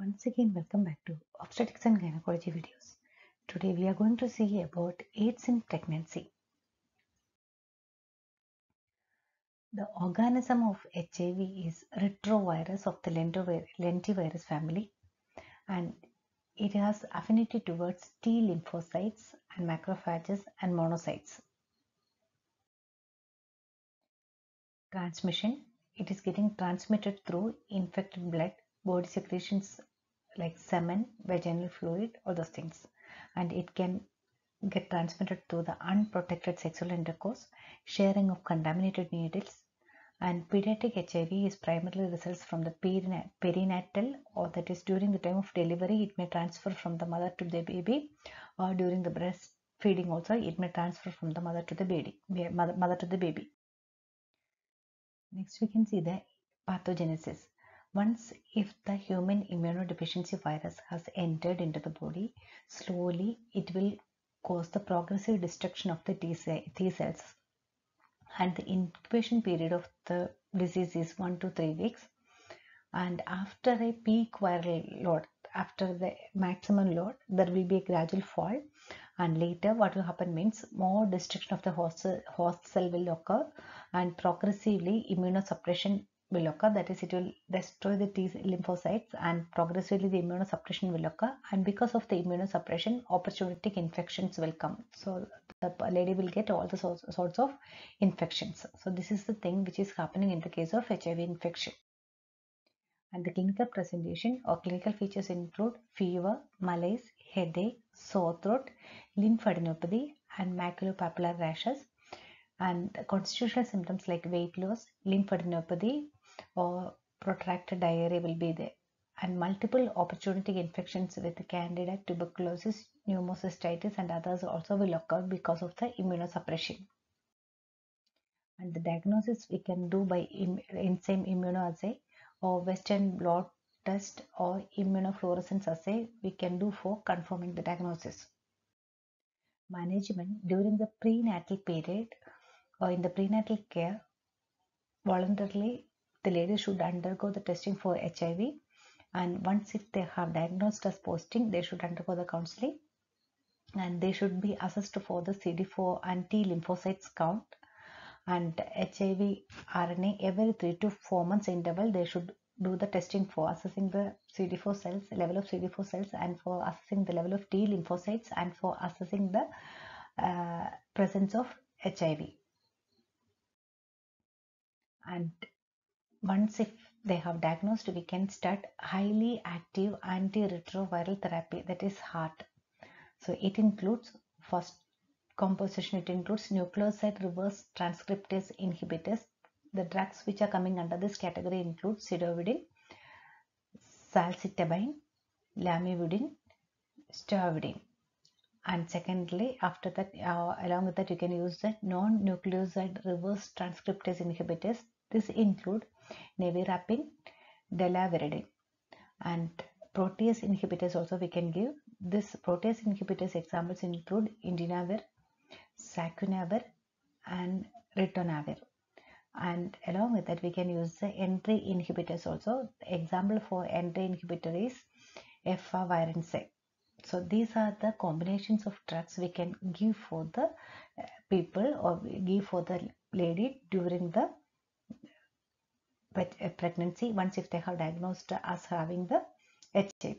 Once again, welcome back to Obstetrics and Gynecology videos. Today we are going to see about AIDS in pregnancy. The organism of HIV is retrovirus of the lentivirus family and it has affinity towards T lymphocytes and macrophages and monocytes. Transmission it is getting transmitted through infected blood, body secretions like semen, vaginal fluid, all those things. And it can get transmitted through the unprotected sexual intercourse, sharing of contaminated needles, and pediatric HIV is primarily results from the perinatal or that is during the time of delivery it may transfer from the mother to the baby or during the breastfeeding also it may transfer from the mother to the baby mother, mother to the baby Next, we can see the pathogenesis. Once if the human immunodeficiency virus has entered into the body, slowly it will cause the progressive destruction of the T, cells. And the incubation period of the disease is 1 to 3 weeks. And after a peak viral load, after the maximum load, there will be a gradual fall and later what will happen means more destruction of the host, host cell will occur and progressively immunosuppression will occur that is it will destroy the T lymphocytes and progressively the immunosuppression will occur and because of the immunosuppression opportunistic infections will come. So the lady will get all the sorts of infections. So this is the thing which is happening in the case of HIV infection. And the clinical presentation or clinical features include fever, malaise, headache, sore throat, lymphadenopathy and maculopapular rashes. And constitutional symptoms like weight loss, lymphadenopathy or protracted diarrhea will be there and multiple opportunistic infections with candida, tuberculosis, pneumocystitis and others also will occur because of the immunosuppression. And the diagnosis we can do by enzyme immunoassay or western blot test or immunofluorescence assay we can do for confirming the diagnosis. Management during the prenatal period or in the prenatal care, voluntarily the lady should undergo the testing for HIV and once if they have diagnosed as posting, they should undergo the counseling. And they should be assessed for the CD4 and T lymphocytes count. And HIV RNA every 3 to 4 months interval they should do the testing for assessing the CD4 cells, level of CD4 cells and for assessing the level of T lymphocytes and for assessing the uh, presence of HIV. And once if they have diagnosed, we can start highly active antiretroviral therapy that is HAART. So it includes first composition, it includes nucleoside reverse transcriptase inhibitors the drugs which are coming under this category include zidovudine, zalcitabine, lamivudine, stavudine. And secondly, after that, uh, along with that, you can use the non-nucleoside reverse transcriptase inhibitors. This include nevirapine, delavirdine, and protease inhibitors also we can give. This protease inhibitors examples include indinavir, sacubitril, and ritonavir. And along with that we can use the entry inhibitors also. Example for entry inhibitor is efavirenz so these are the combinations of drugs we can give for the people or give for the lady during the Uh, pregnancy once if they have diagnosed as having the HIV.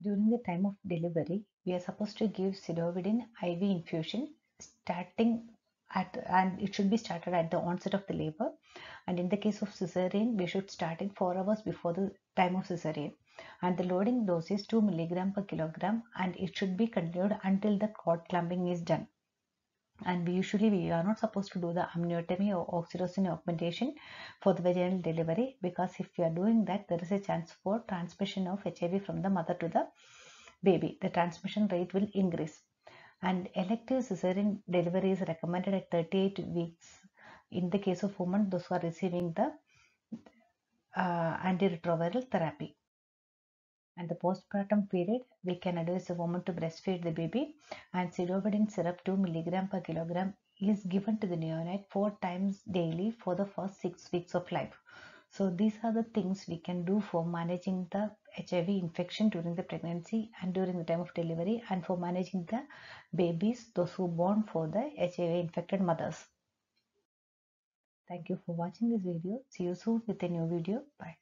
During the time of delivery, we are supposed to give zidovudine IV infusion starting at and it should be started at the onset of the labor. And in the case of cesarean we should start it 4 hours before the time of cesarean. And the loading dose is 2 milligram per kilogram and it should be continued until the cord clamping is done and we usually we are not supposed to do the amniotomy or oxytocin augmentation for the vaginal delivery because if we are doing that there is a chance for transmission of HIV from the mother to the baby. The transmission rate will increase. And elective cesarean delivery is recommended at 38 weeks. In the case of women those who are receiving the uh, antiretroviral therapy and the postpartum period we can advise a woman to breastfeed the baby and zidovudine syrup 2 mg per kilogram is given to the neonate four times daily for the first six weeks of life So these are the things we can do for managing the HIV infection during the pregnancy and during the time of delivery and for managing the babies, those who born for the HIV infected mothers. Thank you for watching this video. See you soon with a new video. Bye.